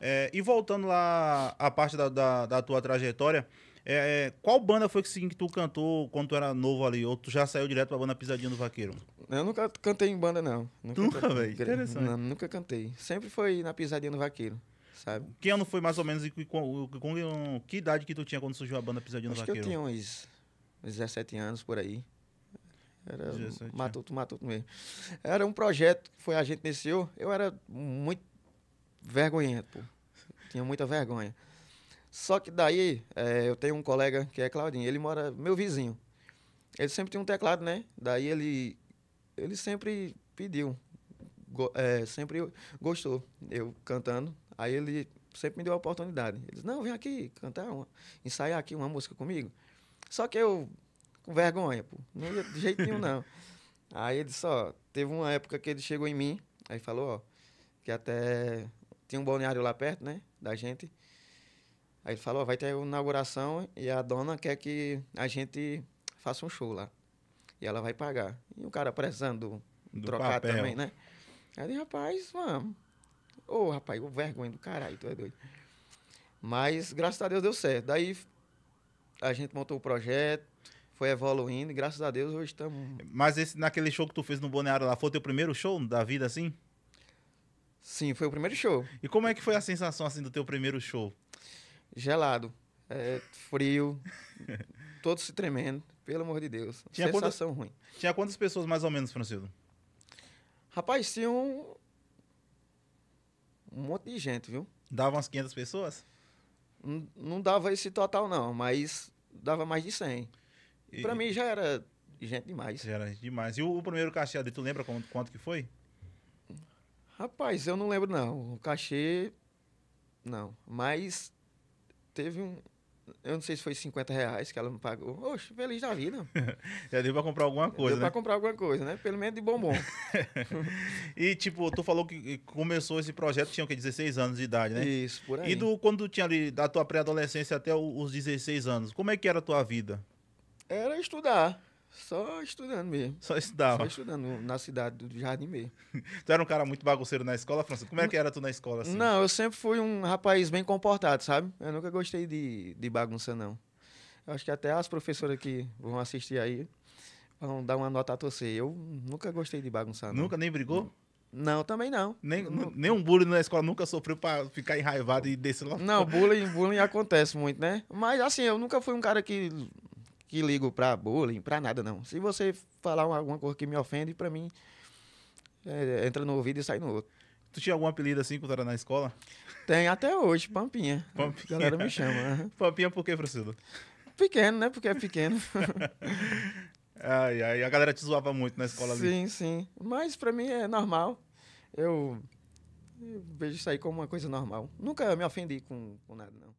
É, e voltando lá à parte da, da, da tua trajetória, é, qual banda foi que, que tu cantou quando tu era novo ali? Ou tu já saiu direto pra banda Pisadinha do Vaqueiro? Eu nunca cantei em banda, não. Nunca, velho? Interessante. Não, nunca cantei. Sempre foi na Pisadinha do Vaqueiro, sabe? Que ano foi mais ou menos e com, com, com que idade que tu tinha quando surgiu a banda Pisadinha Acho do Vaqueiro? que eu tinha uns, uns 17 anos por aí. Era 17 matuto, matuto mesmo. Era um projeto que foi a gente iniciou. Eu era muito vergonhento, pô. Tinha muita vergonha. Só que daí, é, eu tenho um colega que é Claudinho, ele mora, meu vizinho. Ele sempre tinha um teclado, né? Daí ele, ele sempre pediu, go- é, sempre gostou, eu cantando. Aí ele sempre me deu a oportunidade. Ele disse, não, vem aqui cantar, uma, ensaiar aqui uma música comigo. Só que eu, com vergonha, pô, não ia de jeito nenhum, não. Aí ele só, teve uma época que ele chegou em mim, aí falou, ó, que até tinha um balneário lá perto, né, da gente. Aí ele falou, vai ter inauguração e a dona quer que a gente faça um show lá. E ela vai pagar. E o cara precisando Do trocar papel. também, né? Aí eu disse, rapaz, vamos. Ô, rapaz, o vergonha do caralho, tu é doido. Mas, graças a Deus, deu certo. Daí, a gente montou o projeto, foi evoluindo, e graças a Deus, hoje estamos... Mas esse, naquele show que tu fez no Boneário lá, foi o teu primeiro show da vida, assim? Sim, foi o primeiro show. E como é que foi a sensação, assim, do teu primeiro show? Gelado, é, frio, todo se tremendo, pelo amor de Deus. Tinha Sensação ruim. Tinha quantas pessoas, mais ou menos, Francisco? Rapaz, tinha um... um monte de gente, viu? Dava umas 500 pessoas? Não, não dava esse total, não, mas dava mais de 100. E- Pra mim já era gente demais. Já era demais. E o, o primeiro cachê ali, tu lembra quanto, quanto que foi? Rapaz, eu não lembro, não. O cachê, não. Mas teve um. Eu não sei se foi 50 reais que ela me pagou. Oxe, feliz da vida. Já deu pra comprar alguma coisa, Deu né? pra comprar alguma coisa, né? Pelo menos de bombom. E, tipo, tu falou que começou esse projeto, tinha o quê? 16 anos de idade, né? Isso, por aí. E do, quando tu tinha ali, da tua pré-adolescência até os 16 anos, como é que era a tua vida? Era estudar. Só estudando mesmo. Só Só estudava. estudando na cidade do Jardim mesmo. Tu era um cara muito bagunceiro na escola, Francisco? Como é que era tu na escola, assim? Não, eu sempre fui um rapaz bem comportado, sabe? Eu nunca gostei de, de bagunça, não. Eu acho que até as professoras que vão assistir aí vão dar uma nota a torcer. Eu nunca gostei de bagunçar, não. Nunca nem brigou? Não, também não. Nem, nem um bullying na escola nunca sofreu pra ficar enraivado e descer lá? Não, bullying, bullying acontece muito, né? Mas assim, eu nunca fui um cara que, que ligo pra bullying, pra nada, não. Se você falar uma- alguma coisa que me ofende, pra mim, é, entra no ouvido e sai no outro. Tu tinha algum apelido assim quando era na escola? Tem até hoje, Pampinha. Pampinha. A galera me chama. aham. Pampinha por quê, Francisco? Pequeno, né? Porque é pequeno. Ai, ai, a galera te zoava muito na escola ali. sim, sim. Mas pra mim é normal. Eu, eu vejo isso aí como uma coisa normal. Nunca me ofendi com, com nada, não.